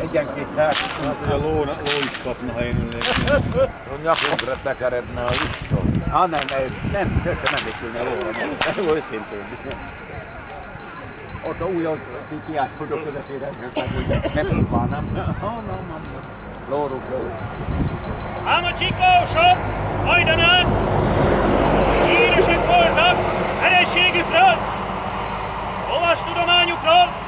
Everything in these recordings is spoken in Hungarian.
Egyenként hát. Hát, hogy a ló, ló is kapna, ha én ülnék. A nyakunkra tekeredne a listot. Ah, nem, nem, nem, tökre nem épülne a lóra, nem. Ez volt őszintén. Ott a új kiátkodó közepére, nem próbálnám. Ah, nem, nem. Lóruk, lóruk. Ám a csikósok hajdanán híresek voltak erességükről, lovas tudományukról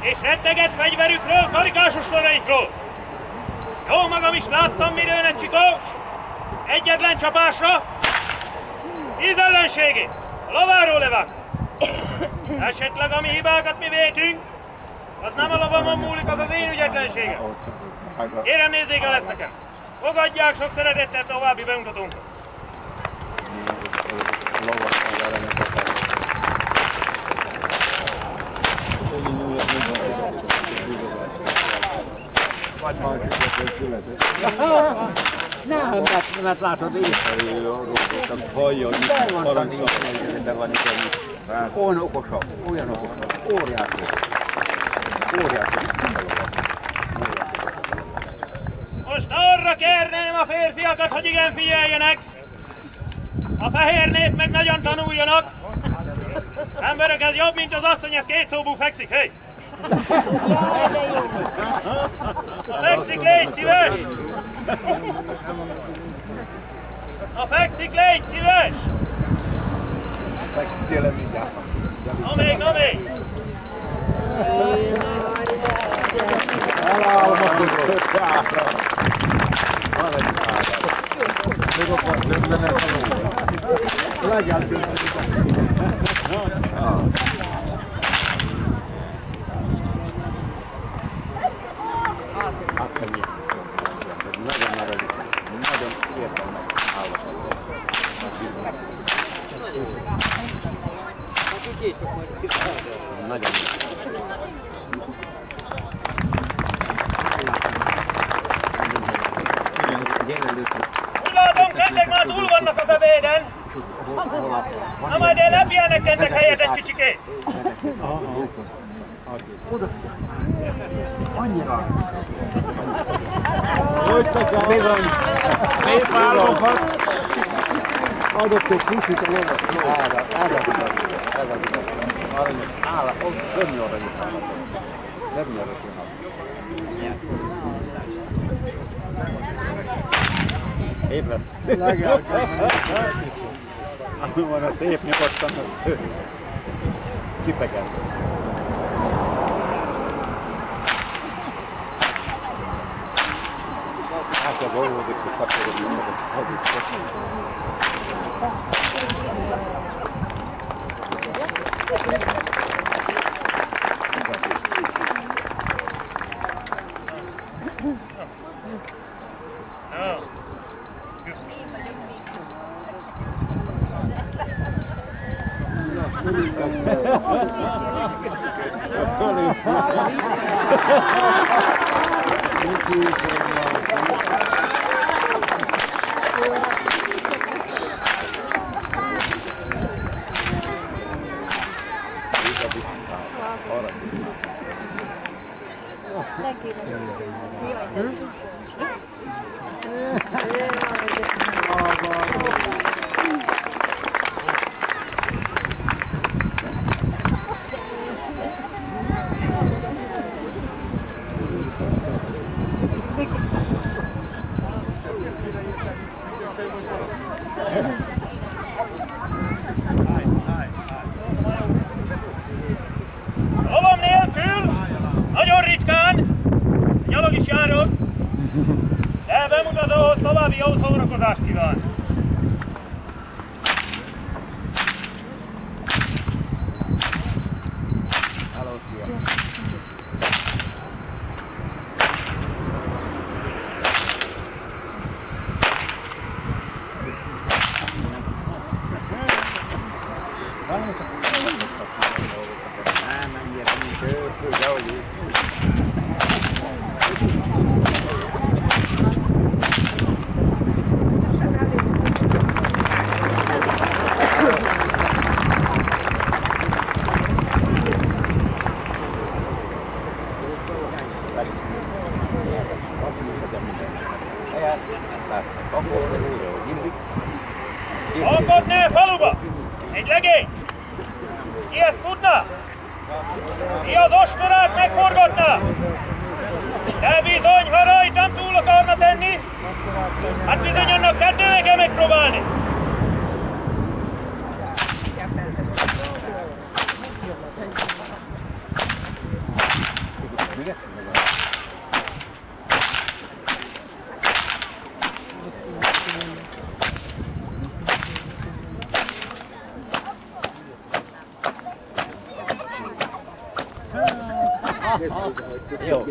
és retteget fegyverükről, karikásos soraikról. Jó magam is láttam mirőn egy csikós, egyetlen csapásra, tíz ellenségét, a lováról levág. Esetleg a mi hibákat mi vétünk, az nem a lovamon múlik, az az én ügyetlenségem. Kérem nézzék el ezt nekem! Fogadják sok szeretettel további bemutatónkat! Nem, mert, mert látod, a robotok. Hallja, hogy van itt egy olyan okosabb, olyan okosabb, óriási. Óriási. Most arra kérném a férfiakat, hogy igen figyeljenek! A fehér nép meg nagyon tanuljanak! Emberek, ez jobb, mint az asszony, ez két szóbú fekszik, hé! A Afheksigleed, zie weg! Afheksigleed, zie weg! Ik, nam ik! Allemaal goed. kom mee! een aardig. Ik Nagyon. Úgy látom, kendek már túl vannak az ebéden! Na majd én lepjelnek kendek helyet egy kicsikét! Annyira. Bizony. Szép államokat. Adott egy puszit a lovat. Erre, erre tudom. Ez az igaz. Aranyos. Állat. Ott dömnyi aranyos állat. Aranyos állat. Szép lesz. Ami van a szép nyugodtan, 저 멀고 그 조카들이 있는 거 하고 있어. Thank you so much. Hum? hum? hum? További jó szórakozást kíván. Alkotnál faluba! Egy legény! Ki ezt tudna? Ki az ostorát megforgatná? De bizony, ha rajtam túl akarna tenni, hát bizony annak kettővel kell megpróbálni. Jó.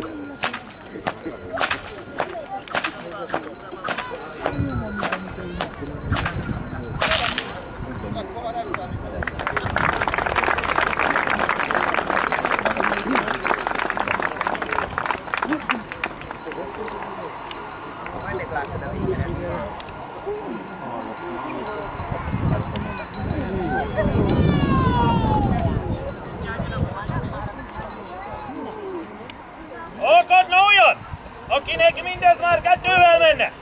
Akadna olyan, akinek mindez már kettővel menne.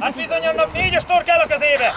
Hát bizony annak négyes tor kell a kezébe.